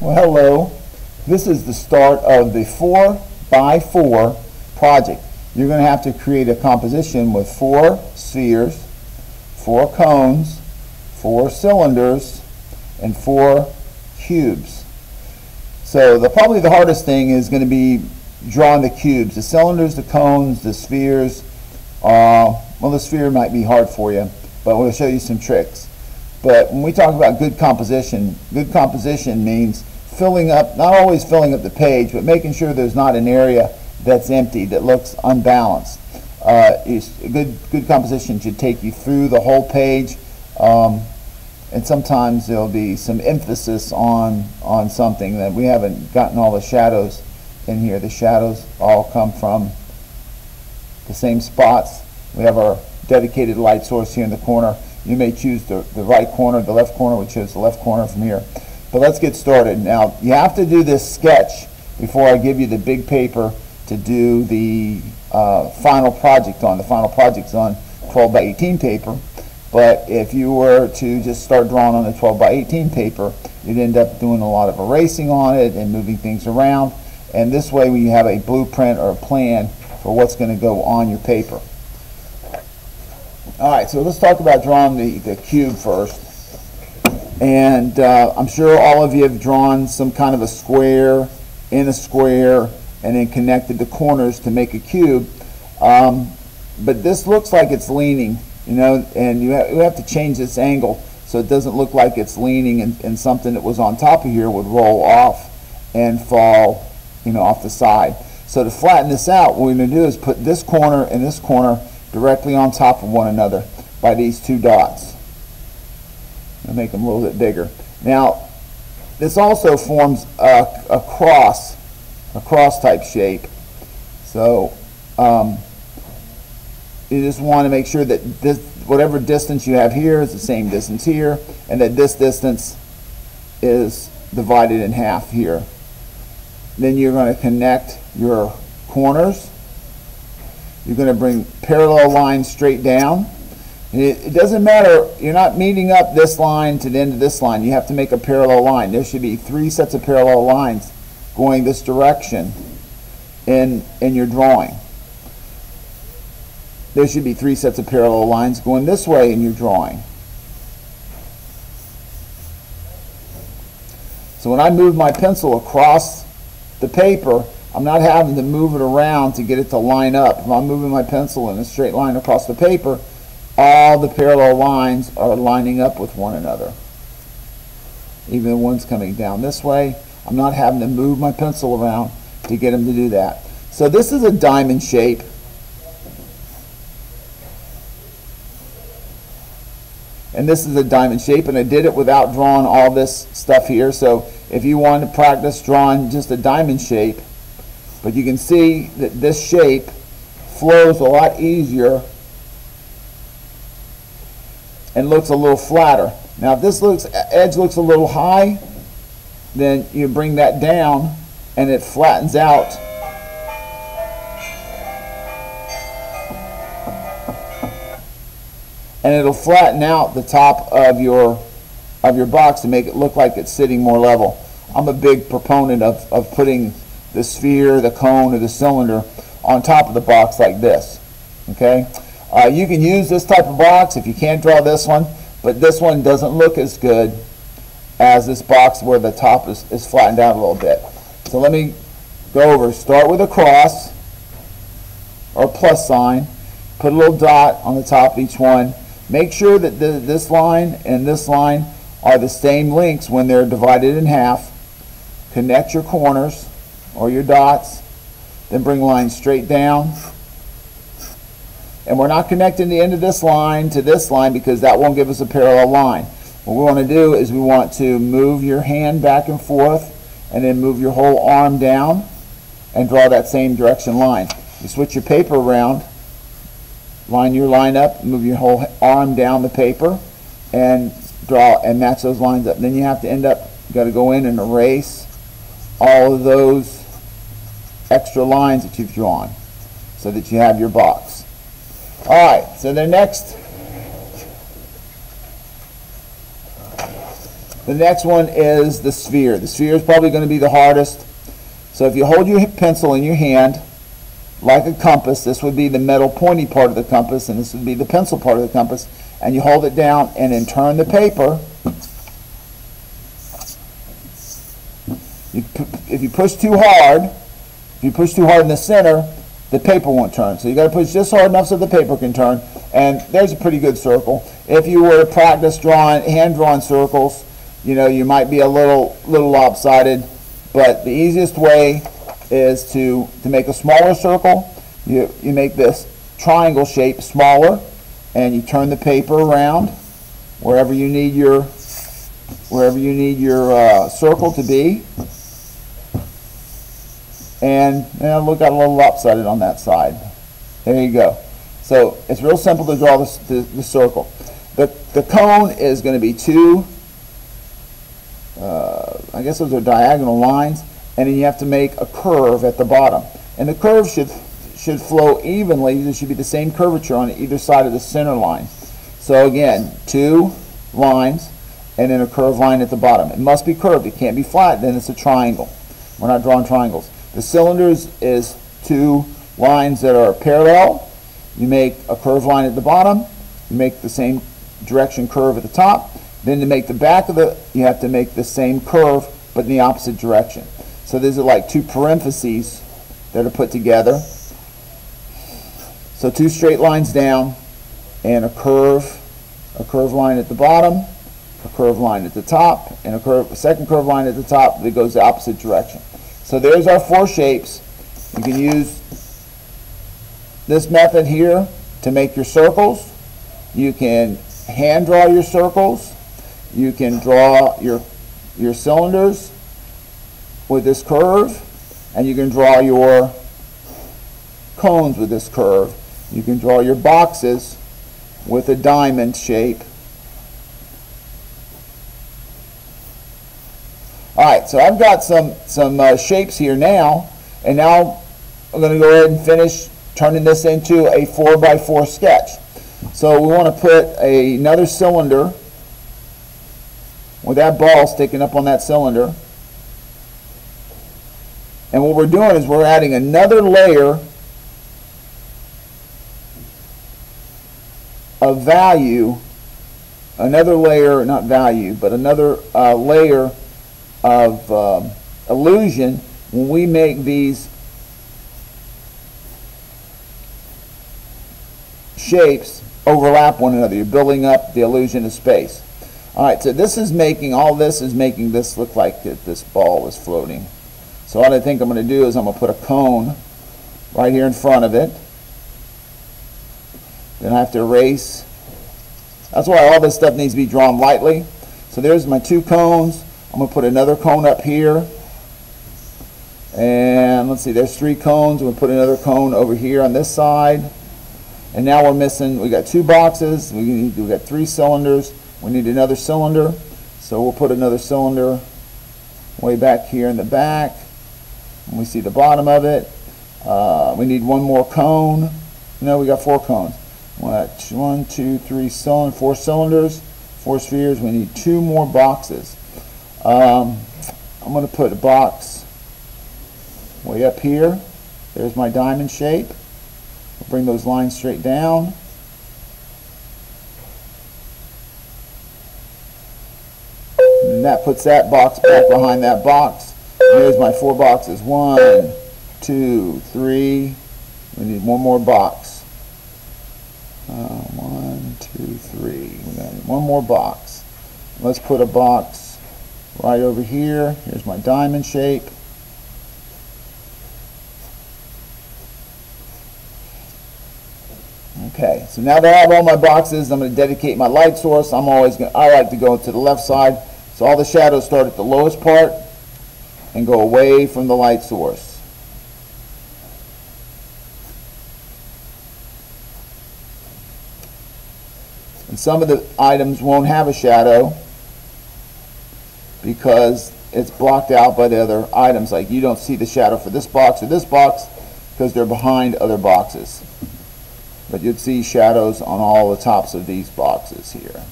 Well, hello. This is the start of the 4 by 4 project. You're going to have to create a composition with four spheres, four cones, four cylinders, and four cubes. So the probably the hardest thing is going to be drawing the cubes. The cylinders, the cones, the spheres. Uh, well, the sphere might be hard for you, but we'll show you some tricks. But when we talk about good composition, good composition means filling up, not always filling up the page, but making sure there's not an area that's empty, that looks unbalanced. Uh, good, good composition should take you through the whole page, um, and sometimes there'll be some emphasis on, on something that we haven't gotten all the shadows in here. The shadows all come from the same spots. We have our dedicated light source here in the corner. You may choose the, the right corner, the left corner, which is the left corner from here. But let's get started. Now, you have to do this sketch before I give you the big paper to do the uh, final project on. The final project's on 12 by 18 paper. But if you were to just start drawing on the 12 by 18 paper, you'd end up doing a lot of erasing on it and moving things around. And this way we have a blueprint or a plan for what's going to go on your paper. All right, so let's talk about drawing the, the cube first. And uh, I'm sure all of you have drawn some kind of a square in a square and then connected the corners to make a cube. Um, but this looks like it's leaning, you know, and you, ha you have to change this angle so it doesn't look like it's leaning and, and something that was on top of here would roll off and fall, you know, off the side. So to flatten this out, what we're going to do is put this corner and this corner directly on top of one another by these two dots and make them a little bit bigger. Now, this also forms a, a cross, a cross type shape. So um, you just want to make sure that this, whatever distance you have here is the same distance here, and that this distance is divided in half here. Then you're going to connect your corners. You're going to bring parallel lines straight down. It, it, doesn't matter, you're not meeting up this line to the end of this line. You have to make a parallel line. There should be three sets of parallel lines going this direction in, in your drawing. There should be three sets of parallel lines going this way in your drawing. So when I move my pencil across the paper, I'm not having to move it around to get it to line up. If I'm moving my pencil in a straight line across the paper, all the parallel lines are lining up with one another. Even the ones coming down this way, I'm not having to move my pencil around to get them to do that. So this is a diamond shape. And this is a diamond shape, and I did it without drawing all this stuff here. So if you want to practice drawing just a diamond shape, but you can see that this shape flows a lot easier and looks a little flatter. Now if this looks edge looks a little high, then you bring that down and it flattens out. And it'll flatten out the top of your of your box to make it look like it's sitting more level. I'm a big proponent of, of putting the sphere, the cone, or the cylinder on top of the box like this. Okay? Uh, you can use this type of box if you can't draw this one, but this one doesn't look as good as this box where the top is, is flattened out a little bit. So let me go over. Start with a cross or plus sign. Put a little dot on the top of each one. Make sure that the, this line and this line are the same lengths when they're divided in half. Connect your corners or your dots. Then bring lines straight down and we're not connecting the end of this line to this line because that won't give us a parallel line. What we want to do is we want to move your hand back and forth and then move your whole arm down and draw that same direction line. You switch your paper around, line your line up, move your whole arm down the paper and draw and match those lines up. Then you have to end up, you got to go in and erase all of those extra lines that you've drawn so that you have your box. All right, so the next The next one is the sphere. The sphere is probably going to be the hardest. So if you hold your pencil in your hand, like a compass, this would be the metal pointy part of the compass, and this would be the pencil part of the compass, and you hold it down and then turn the paper. You, if you push too hard, if you push too hard in the center, the paper won't turn. So you got to push just hard enough so the paper can turn. And there's a pretty good circle. If you were to practice drawing, hand-drawn circles, you know, you might be a little, little lopsided. But the easiest way is to, to make a smaller circle. You, you make this triangle shape smaller and you turn the paper around wherever you need your, wherever you need your uh, circle to be and you know, look got a little lopsided on that side. There you go. So it's real simple to draw this, the, the circle. The, the cone is going to be two, uh, I guess those are diagonal lines, and then you have to make a curve at the bottom. And the curve should, should flow evenly. There should be the same curvature on either side of the center line. So again, two lines, and then a curved line at the bottom. It must be curved. It can't be flat, then it's a triangle. We're not drawing triangles. The cylinders is two lines that are parallel. You make a curved line at the bottom. You make the same direction curve at the top. Then to make the back of the, you have to make the same curve, but in the opposite direction. So these are like two parentheses that are put together. So two straight lines down and a curve, a curved line at the bottom, a curved line at the top, and a, curve, a second curved line at the top that goes the opposite direction. So there's our four shapes. You can use this method here to make your circles. You can hand draw your circles. You can draw your, your cylinders with this curve. And you can draw your cones with this curve. You can draw your boxes with a diamond shape All right, so I've got some, some uh, shapes here now, and now I'm going to go ahead and finish turning this into a 4x4 sketch. So we want to put a, another cylinder with that ball sticking up on that cylinder. And what we're doing is we're adding another layer of value, another layer, not value, but another uh, layer of um, illusion when we make these shapes overlap one another. You're building up the illusion of space. All right, so this is making, all this is making this look like that this ball is floating. So what I think I'm going to do is I'm going to put a cone right here in front of it. Then I have to erase. That's why all this stuff needs to be drawn lightly. So there's my two cones. I'm going to put another cone up here. And let's see, there's three cones. We'll put another cone over here on this side. And now we're missing, we got two boxes. We need, we got three cylinders. We need another cylinder. So we'll put another cylinder way back here in the back. And we see the bottom of it. Uh, we need one more cone. No, we got four cones. One, two, three, cylinder, four cylinders, four spheres. We need two more boxes. Um, I'm going to put a box way up here. There's my diamond shape. I'll bring those lines straight down. And that puts that box back behind that box. There's my four boxes. One, two, three. We need one more box. Uh, one, two, three. We got one more box. Let's put a box right over here. Here's my diamond shape. Okay, so now that I have all my boxes, I'm going to dedicate my light source. I'm always going to, I like to go to the left side. So all the shadows start at the lowest part and go away from the light source. And some of the items won't have a shadow because it's blocked out by the other items. Like you don't see the shadow for this box or this box because they're behind other boxes. But you'd see shadows on all the tops of these boxes here.